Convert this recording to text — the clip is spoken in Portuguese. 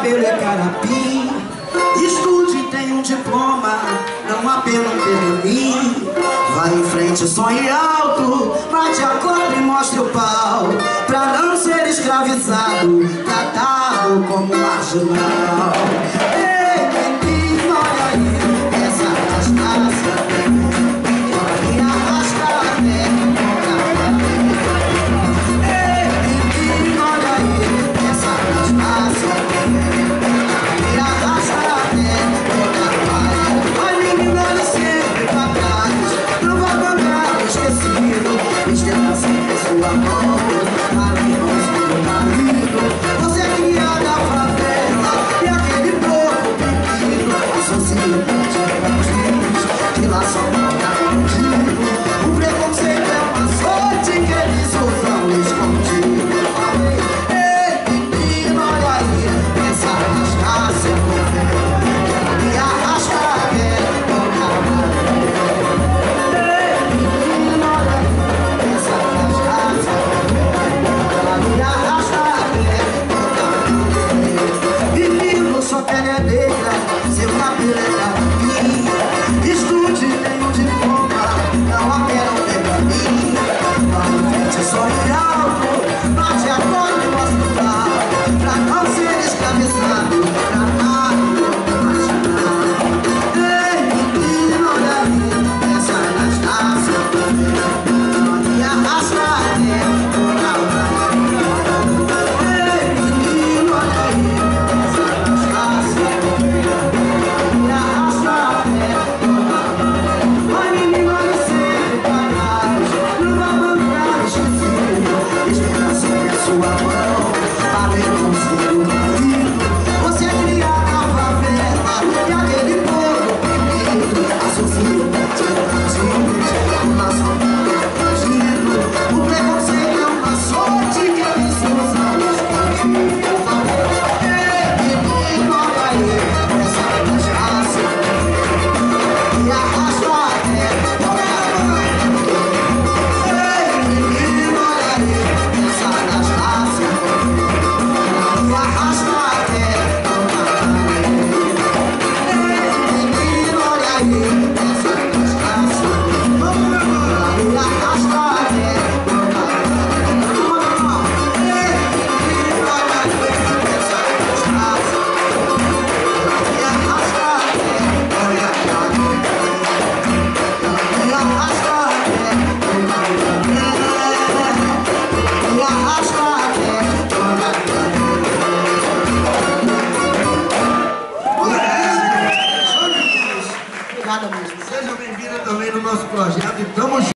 cabelo é carapim. Estude, tem um diploma. Não apelam pelo mim Vai em frente, sonhe alto. Bate a cobra e mostre o pau. Pra não ser escravizado Tratado como marginal Seja bem-vinda também no nosso projeto e tamo junto.